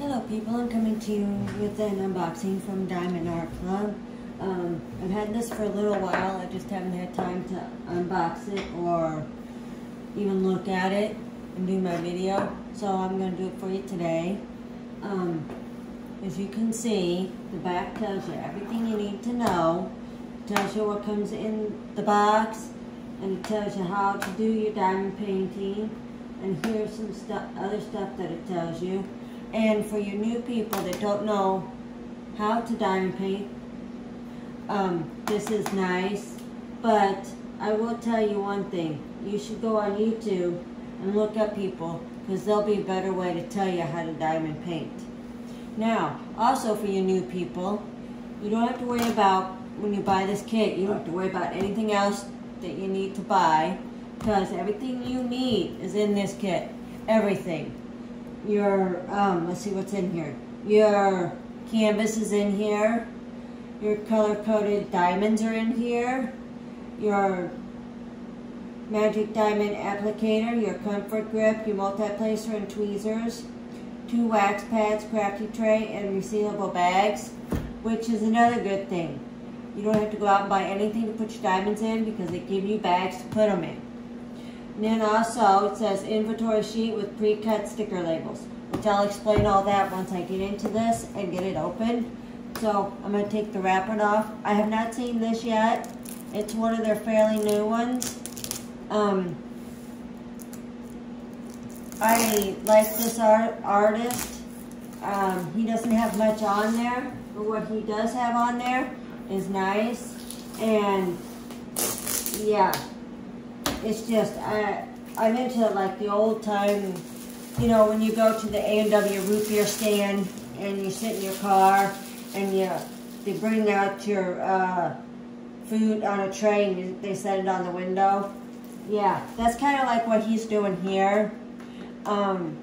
Hello people, I'm coming to you with an unboxing from Diamond Art Club. Um, I've had this for a little while, I just haven't had time to unbox it or even look at it and do my video. So I'm going to do it for you today. Um, as you can see, the back tells you everything you need to know. It tells you what comes in the box and it tells you how to do your diamond painting. And here's some stuff, other stuff that it tells you. And for your new people that don't know how to diamond paint, um, this is nice. But I will tell you one thing. You should go on YouTube and look up people because there'll be a better way to tell you how to diamond paint. Now, also for your new people, you don't have to worry about when you buy this kit, you don't have to worry about anything else that you need to buy because everything you need is in this kit. Everything your, um, let's see what's in here. Your canvas is in here. Your color-coded diamonds are in here. Your magic diamond applicator, your comfort grip, your multi-placer and tweezers, two wax pads, crafty tray, and resealable bags, which is another good thing. You don't have to go out and buy anything to put your diamonds in because they give you bags to put them in. And then also it says inventory sheet with pre-cut sticker labels, which I'll explain all that once I get into this and get it open. So I'm going to take the wrapper off. I have not seen this yet. It's one of their fairly new ones. Um, I like this art, artist. Um, he doesn't have much on there, but what he does have on there is nice. And yeah, it's just, I, I'm into like the old time, you know, when you go to the A&W root beer stand and you sit in your car and you, they bring out your uh, food on a tray and they set it on the window. Yeah, that's kind of like what he's doing here. Um,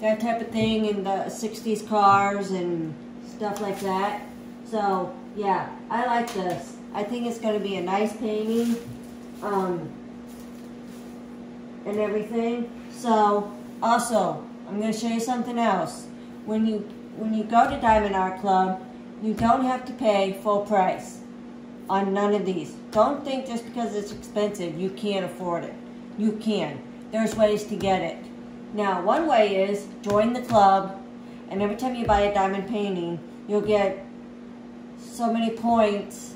that type of thing in the 60s cars and stuff like that. So, yeah, I like this. I think it's going to be a nice painting. Um, and everything. So, also, I'm going to show you something else. When you when you go to Diamond Art Club, you don't have to pay full price on none of these. Don't think just because it's expensive you can't afford it. You can. There's ways to get it. Now, one way is join the club, and every time you buy a diamond painting, you'll get so many points,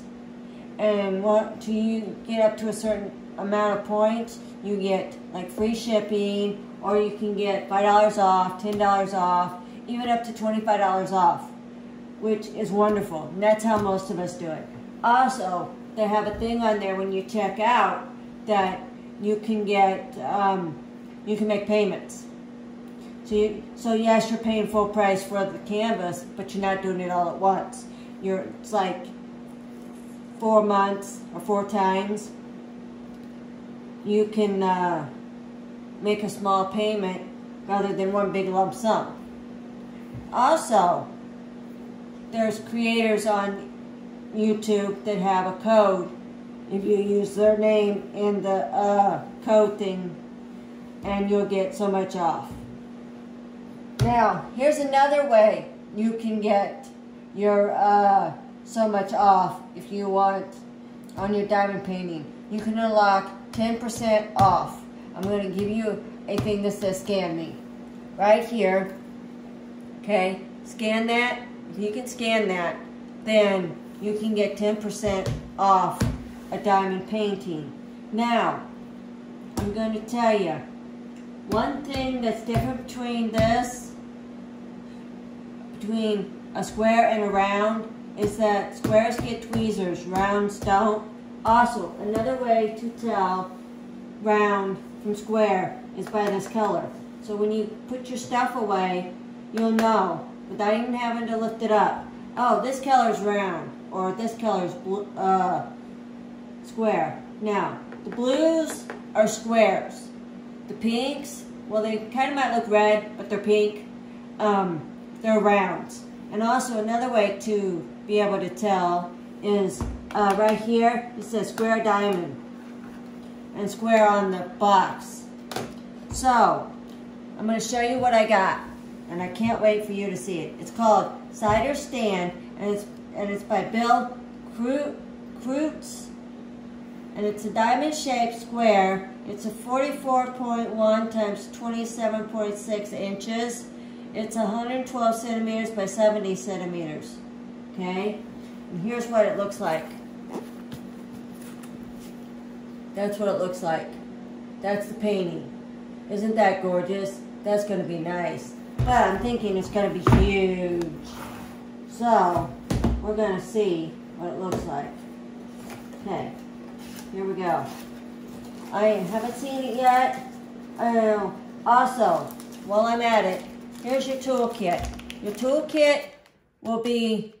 and once you get up to a certain amount of points, you get like free shipping, or you can get $5 off, $10 off, even up to $25 off, which is wonderful. And that's how most of us do it. Also, they have a thing on there when you check out that you can get, um, you can make payments. So, you, so yes, you're paying full price for the canvas, but you're not doing it all at once. You're, it's like four months or four times you can uh, make a small payment rather than one big lump sum. Also, there's creators on YouTube that have a code. If you use their name in the uh, code thing, and you'll get so much off. Now, here's another way you can get your uh, so much off if you want on your diamond painting. You can unlock 10% off. I'm going to give you a thing that says scan me. Right here. Okay. Scan that. If you can scan that, then you can get 10% off a diamond painting. Now, I'm going to tell you, one thing that's different between this, between a square and a round, is that squares get tweezers, rounds don't. Also, another way to tell round from square is by this color. So when you put your stuff away, you'll know without even having to lift it up. Oh, this color is round, or this color is uh, square. Now, the blues are squares. The pinks, well, they kind of might look red, but they're pink. Um, they're rounds. And also another way to be able to tell is uh, right here, it says square diamond and square on the box. So, I'm going to show you what I got. and I can't wait for you to see it. It's called Cider Stand, and it's and it's by Bill Kreutz, and it's a diamond-shaped square. It's a 44.1 times 27.6 inches. It's 112 centimeters by 70 centimeters. Okay, and here's what it looks like. That's what it looks like. That's the painting. Isn't that gorgeous? That's going to be nice. But I'm thinking it's going to be huge. So, we're going to see what it looks like. Okay, here we go. I haven't seen it yet. Uh, also, while I'm at it, here's your toolkit. Your toolkit will be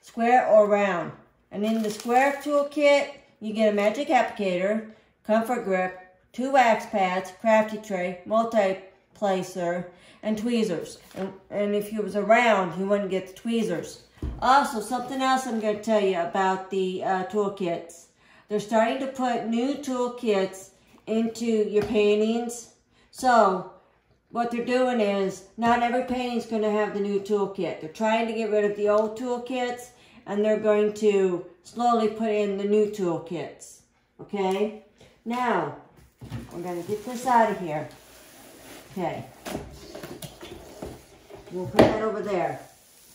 square or round. And in the square toolkit, you get a magic applicator, comfort grip, two wax pads, crafty tray, multi-placer, and tweezers. And, and if you was around, you wouldn't get the tweezers. Also, something else I'm going to tell you about the uh, toolkits. They're starting to put new toolkits into your paintings. So, what they're doing is, not every painting is going to have the new toolkit. They're trying to get rid of the old toolkits, and they're going to slowly put in the new toolkits. Okay? Now, we're going to get this out of here. Okay. We'll put that over there.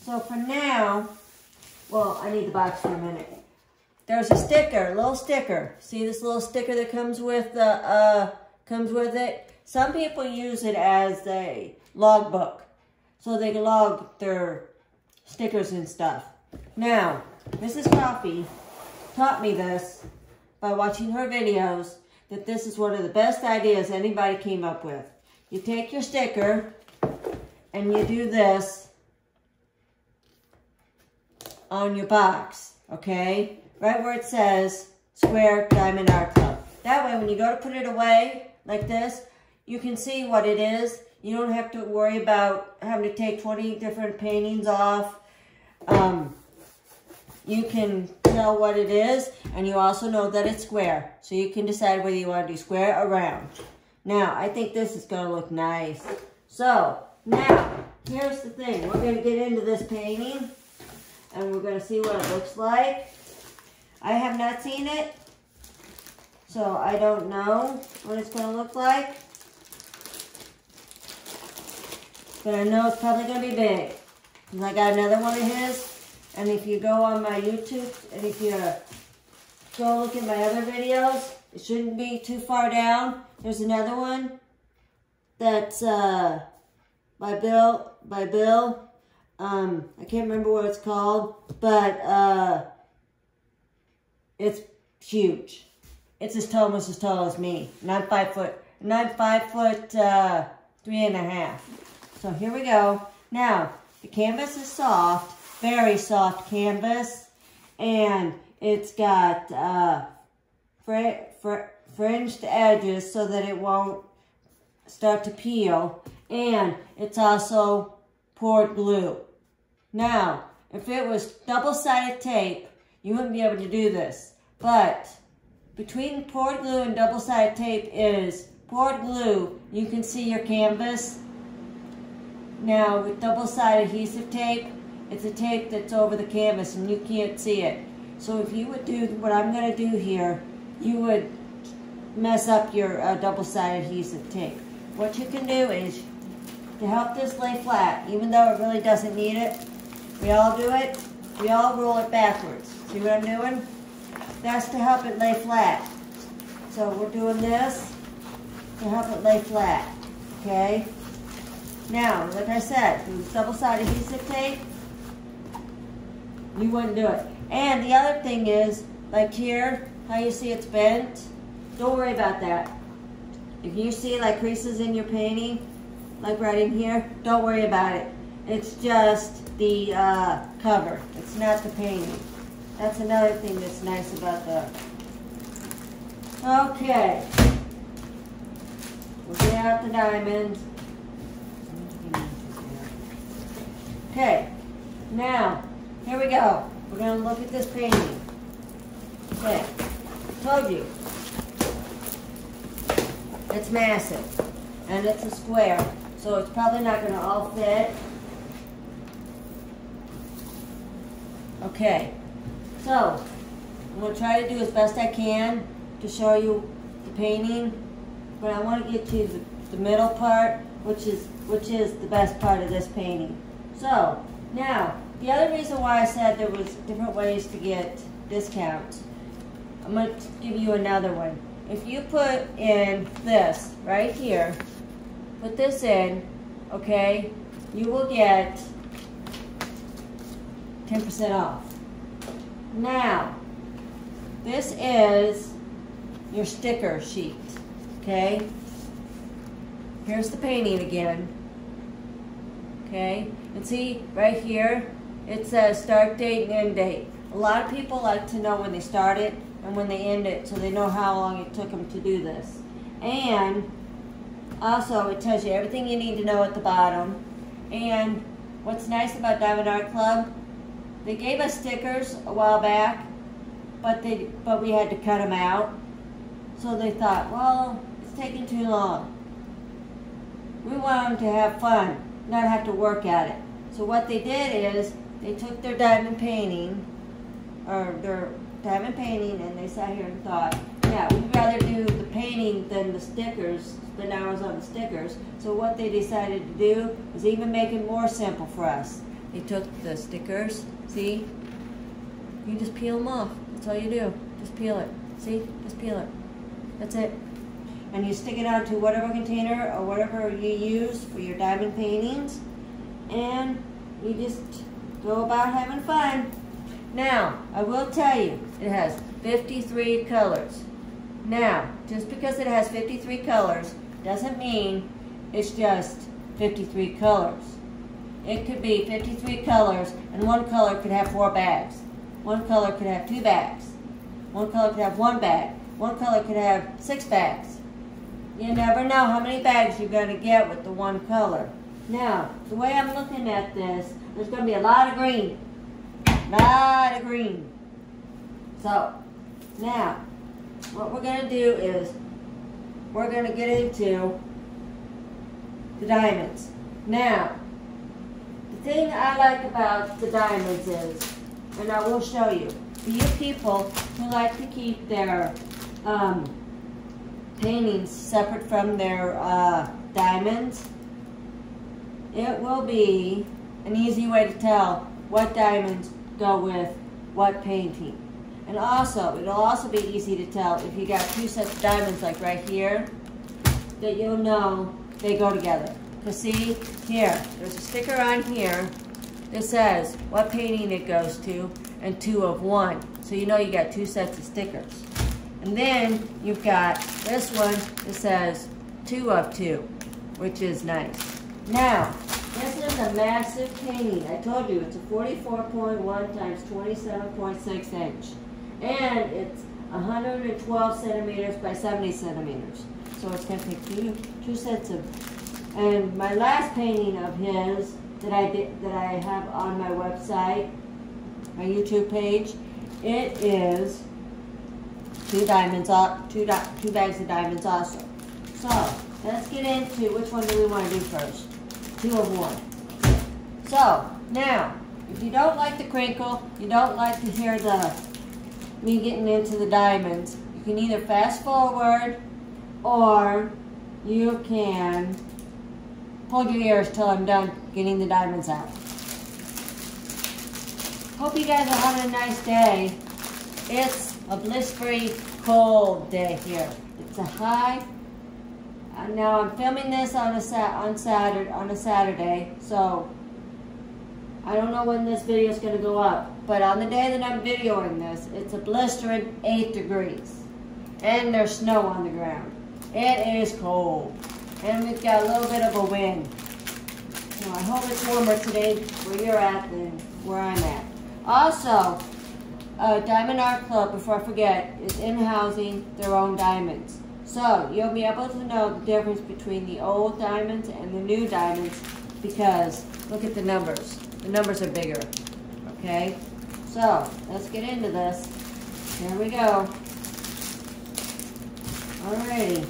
So for now, well, I need the box for a minute. There's a sticker, a little sticker. See this little sticker that comes with the, uh, comes with it? Some people use it as a logbook. So they can log their stickers and stuff. Now, Mrs. Coffee taught me this by watching her videos that this is one of the best ideas anybody came up with. You take your sticker and you do this on your box, okay? Right where it says Square Diamond Art Club. That way when you go to put it away like this, you can see what it is. You don't have to worry about having to take 20 different paintings off. Um, you can tell what it is, and you also know that it's square. So you can decide whether you want to do square or round. Now, I think this is going to look nice. So, now, here's the thing. We're going to get into this painting, and we're going to see what it looks like. I have not seen it, so I don't know what it's going to look like. But I know it's probably going to be big. Because I got another one of his and if you go on my YouTube, and if you go look at my other videos, it shouldn't be too far down. There's another one that's uh, by Bill, by Bill. Um, I can't remember what it's called, but uh, it's huge. It's as tall, almost as tall as me. Not five foot, not five foot uh, three and a half. So here we go. Now, the canvas is soft, very soft canvas. And it's got uh, fr fr fringed edges so that it won't start to peel. And it's also poured glue. Now, if it was double-sided tape, you wouldn't be able to do this. But between poured glue and double-sided tape is poured glue. You can see your canvas. Now, with double-sided adhesive tape, it's a tape that's over the canvas and you can't see it. So if you would do what I'm going to do here, you would mess up your uh, double-sided adhesive tape. What you can do is, to help this lay flat, even though it really doesn't need it, we all do it, we all roll it backwards. See what I'm doing? That's to help it lay flat. So we're doing this to help it lay flat, okay? Now, like I said, double-sided adhesive tape, you wouldn't do it. And the other thing is, like here, how you see it's bent, don't worry about that. If you see like creases in your painting, like right in here, don't worry about it. It's just the uh, cover. It's not the painting. That's another thing that's nice about the... Okay. We'll get out the diamonds. Okay. Now, here we go. We're going to look at this painting. Okay. Told you. It's massive. And it's a square. So it's probably not gonna all fit. Okay, so I'm gonna try to do as best I can to show you the painting, but I wanna get to the, the middle part, which is, which is the best part of this painting. So, now, the other reason why I said there was different ways to get discounts, I'm going to give you another one. If you put in this right here, put this in, okay, you will get 10% off. Now, this is your sticker sheet, okay? Here's the painting again, okay? And see, right here, it says start date and end date. A lot of people like to know when they start it and when they end it so they know how long it took them to do this. And also, it tells you everything you need to know at the bottom. And what's nice about Diamond Art Club, they gave us stickers a while back, but they but we had to cut them out. So they thought, well, it's taking too long. We want them to have fun, not have to work at it. So what they did is they took their diamond painting, or their diamond painting, and they sat here and thought, yeah, we'd rather do the painting than the stickers, spend hours on the stickers. So what they decided to do was even make it more simple for us. They took the stickers, see? You just peel them off. That's all you do. Just peel it. See? Just peel it. That's it. And you stick it onto whatever container or whatever you use for your diamond paintings. And you just go about having fun. Now, I will tell you, it has 53 colors. Now, just because it has 53 colors doesn't mean it's just 53 colors. It could be 53 colors, and one color could have four bags. One color could have two bags. One color could have one bag. One color could have six bags. You never know how many bags you're going to get with the one color. Now, the way I'm looking at this, there's going to be a lot of green. A lot of green. So, now, what we're going to do is, we're going to get into the diamonds. Now, the thing I like about the diamonds is, and I will show you, for you people who like to keep their um, paintings separate from their uh, diamonds, it will be an easy way to tell what diamonds go with what painting. And also, it'll also be easy to tell if you got two sets of diamonds like right here, that you'll know they go together. Because see, here, there's a sticker on here that says what painting it goes to and two of one. So you know you got two sets of stickers. And then you've got this one that says two of two, which is nice. Now, this is a massive painting. I told you it's a 44.1 times 27.6 inch. And it's 112 centimeters by 70 centimeters. So it's going to take two, two sets of... And my last painting of his that I did that I have on my website, my YouTube page, it is two diamonds, two, two bags of diamonds also. So, let's get into which one do we want to do first two of one. So, now, if you don't like the crinkle, you don't like to hear the me getting into the diamonds, you can either fast forward or you can hold your ears till I'm done getting the diamonds out. Hope you guys are having a nice day. It's a bliss-free cold day here. It's a high now I'm filming this on a sat on Saturday on a Saturday, so I don't know when this video is going to go up. But on the day that I'm videoing this, it's a blistering 8 degrees. And there's snow on the ground. It is cold. And we've got a little bit of a wind. So I hope it's warmer today where you're at than where I'm at. Also, uh, Diamond Art Club, before I forget, is in housing their own diamonds. So you'll be able to know the difference between the old diamonds and the new diamonds because look at the numbers. The numbers are bigger. Okay? So let's get into this. Here we go. Alrighty.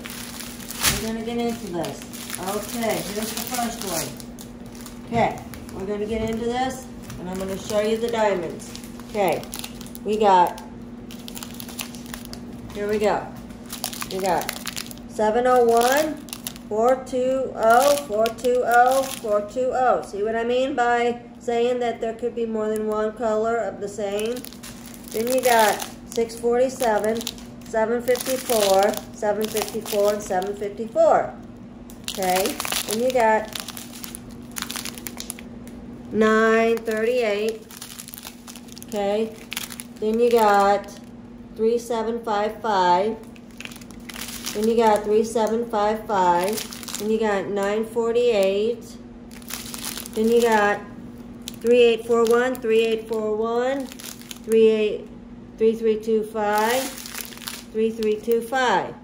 We're to get into this. Okay, here's the first one. Okay, we're to get into this, and I'm to show you the diamonds. Okay, we got, here we go. We got 701, 420, 420, 420. See what I mean by saying that there could be more than one color of the same? Then you got 647, 754, 754, and 754. Okay, and you got 938. Okay, then you got 3755. Then you got 3755. Then you got 948. Then you got 3841, 3841, 38, 3325, 3325.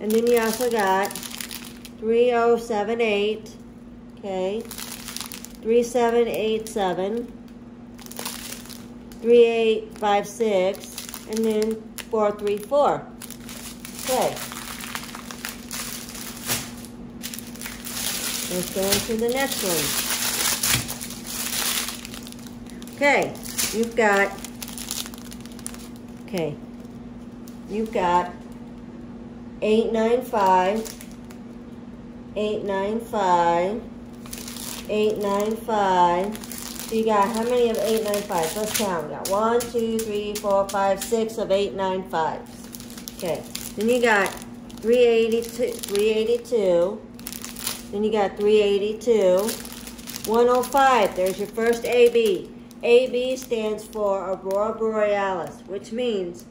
And then you also got 3078, okay, 3787, 3856, and then 434. Okay. Let's go into the next one. Okay, you've got, okay, you've got 895, 895, 895. So you got how many of 895? Let's count. We got 1, 2, 3, 4, 5, 6 of 895s. Okay. Then you got 382, 382. Then you got 382. 105, there's your first AB. AB stands for Aurora Borealis, which means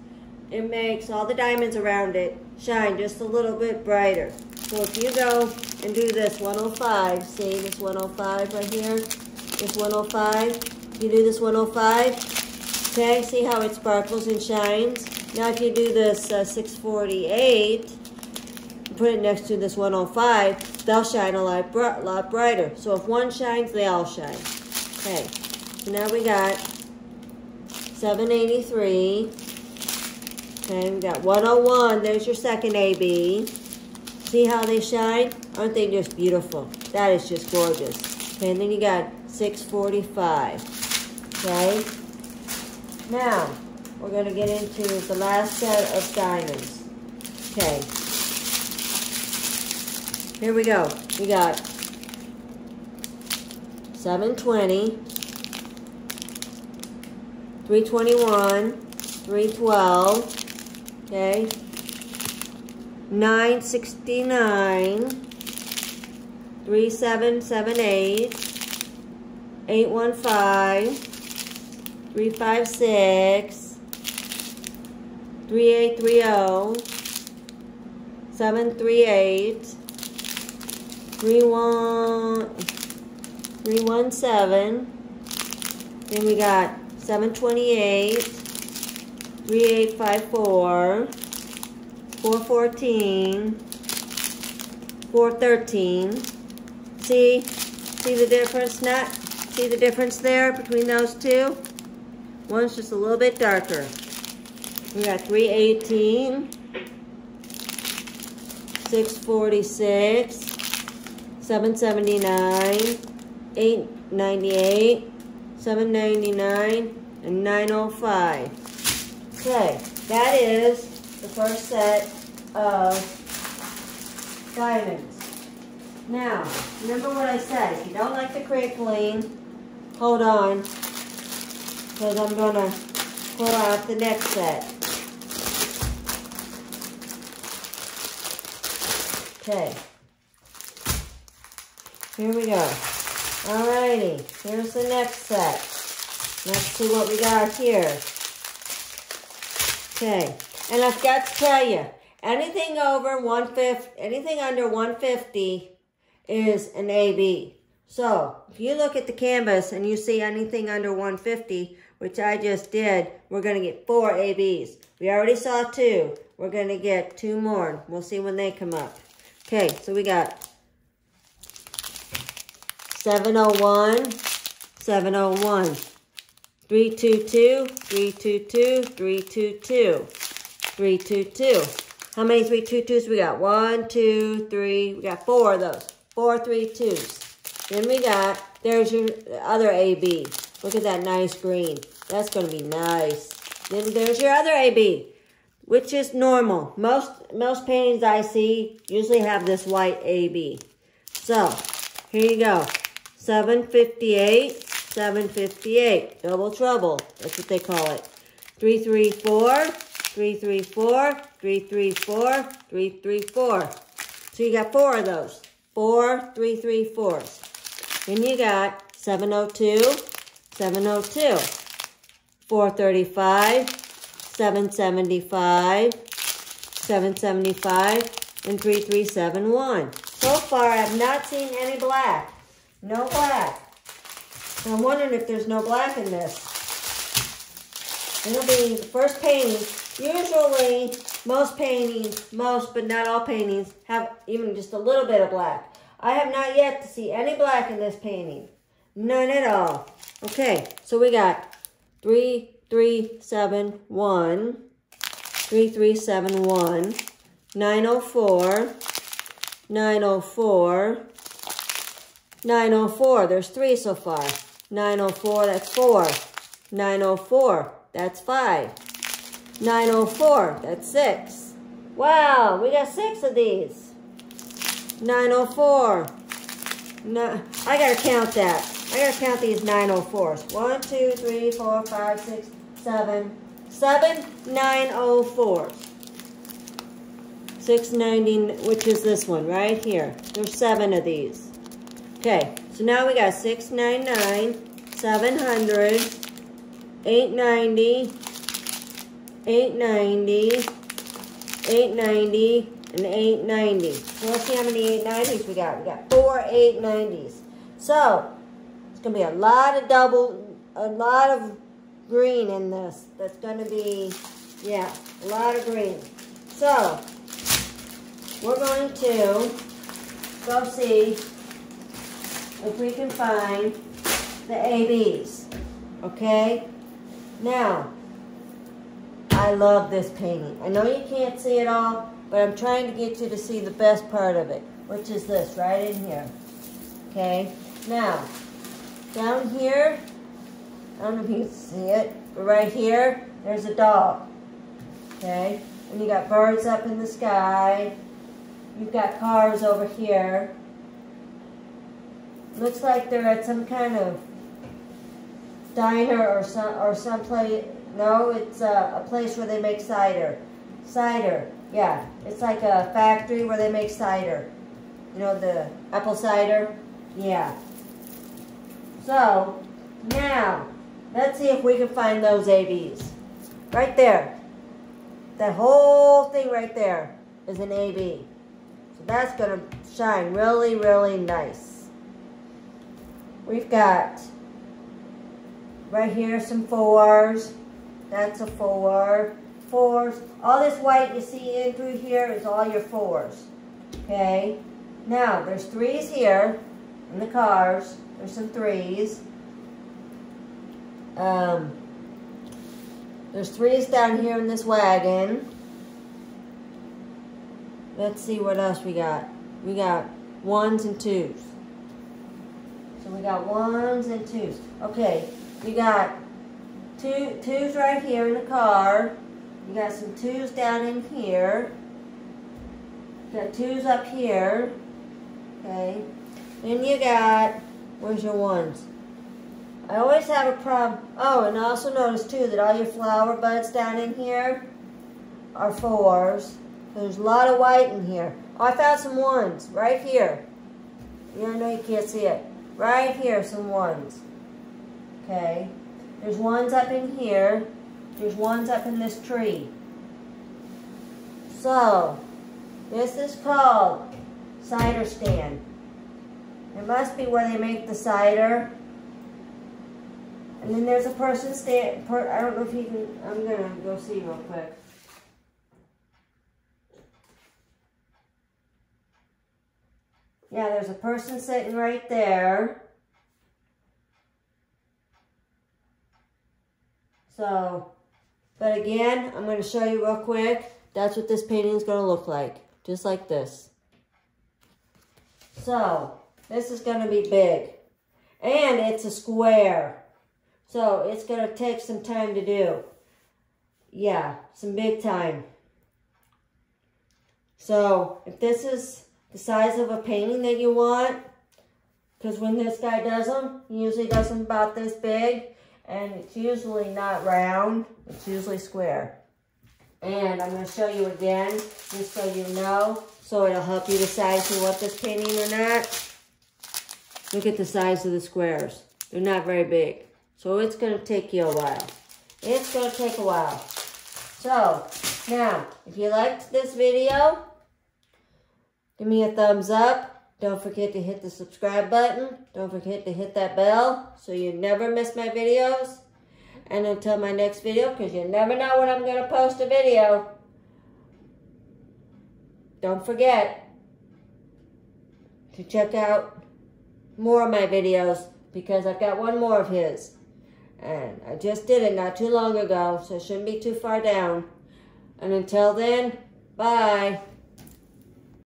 it makes all the diamonds around it shine just a little bit brighter. So if you go and do this 105, see this 105 right here? This 105. You do this 105, okay? See how it sparkles and shines? Now if you do this uh, 648, put it next to this 105, they'll shine a lot, br lot brighter. So if one shines, they all shine. Okay, so now we got 783. Okay, we got 101. There's your second AB. See how they shine? Aren't they just beautiful? That is just gorgeous. Okay, and then you got 645. Okay? Now, we're going to get into the last set of diamonds. Okay. Here we go. We got 720, 321, 312, okay, 969, 3778, 815, 356, 3830, 738, 31, 317, then we got 728, 3854, 414, 413. See, see the difference, Nat? See the difference there between those two? One's just a little bit darker. We got 318, 646, 779, 898, 799, and 905. Okay, that is the first set of diamonds. Now, remember what I said. If you don't like the crinkling, hold on, because I'm going to pull out the next set. Okay. Here we go. Alrighty, here's the next set. Let's see what we got here. Okay, and I've got to tell you, anything over 150, anything under 150 is an AB. So, if you look at the canvas and you see anything under 150, which I just did, we're going to get four ABs. We already saw two. We're going to get two more. We'll see when they come up. Okay, so we got 701, 701, 322, 322, 322, 322. How many 322s we got? One, two, three. We got four of those. four three twos. Then we got, there's your other AB. Look at that nice green. That's going to be nice. Then there's your other AB, which is normal. Most, most paintings I see usually have this white AB. So, here you go. 758, 758. Double trouble. That's what they call it. 334, 334, 334, 334. So you got four of those. Four, three, three, fours. Then you got 702, 702, 435, 775, 775, and 3371. So far, I have not seen any black. No black. I'm wondering if there's no black in this. It'll be the first painting. Usually, most paintings, most but not all paintings, have even just a little bit of black. I have not yet to see any black in this painting. None at all. Okay, so we got 3371, 3371, 904, 904, 904. There's three so far. 904, that's four. 904, that's five. 904, that's six. Wow, we got six of these. 904. No, I gotta count that. I gotta count these 904s. 1, 2, 3, 4, 5, 6, 7. 7 904s. 690, which is this one right here. There's seven of these. Okay, so now we got 699, 700, 890, 890, 890, and 890. So let's see how many 890s we got. We got four 890s. So it's going to be a lot of double, a lot of green in this. That's going to be, yeah, a lot of green. So we're going to go see if we can find the ABs. Okay? Now, I love this painting. I know you can't see it all, but I'm trying to get you to see the best part of it, which is this, right in here. Okay? Now, down here, I don't know if you can see it, but right here, there's a dog. Okay? And you got birds up in the sky. You've got cars over here. Looks like they're at some kind of diner or some or some place. No, it's a, a place where they make cider. Cider. Yeah, it's like a factory where they make cider. You know, the apple cider? Yeah. So, now, let's see if we can find those ABs. Right there. That whole thing right there is an AB. So that's going to shine really, really nice. We've got right here some fours. That's a four fours. All this white you see in through here is all your fours. Okay? Now, there's threes here in the cars. There's some threes. Um, there's threes down here in this wagon. Let's see what else we got. We got ones and twos. We got ones and twos. Okay, you got two twos right here in the car. You got some twos down in here. You got twos up here. Okay. Then you got, where's your ones? I always have a problem. Oh, and I also notice too that all your flower buds down in here are fours. There's a lot of white in here. Oh, I found some ones right here. Yeah, I know you can't see it. Right here, some ones. Okay. There's ones up in here. There's ones up in this tree. So, this is called cider stand. It must be where they make the cider. And then there's a person stand. Per, I don't know if he can. I'm gonna go see real quick. Yeah, there's a person sitting right there. So, but again, I'm going to show you real quick. That's what this painting is going to look like. Just like this. So, this is going to be big. And it's a square. So, it's going to take some time to do. Yeah, some big time. So, if this is the size of a painting that you want, because when this guy does them, he usually does them about this big, and it's usually not round, it's usually square. And I'm going to show you again, just so you know, so it'll help you decide if you want this painting or not. Look at the size of the squares. They're not very big. So it's going to take you a while. It's going to take a while. So, now, if you liked this video, give me a thumbs up. Don't forget to hit the subscribe button. Don't forget to hit that bell so you never miss my videos. And until my next video, because you never know when I'm going to post a video, don't forget to check out more of my videos because I've got one more of his. And I just did it not too long ago, so it shouldn't be too far down. And until then, bye.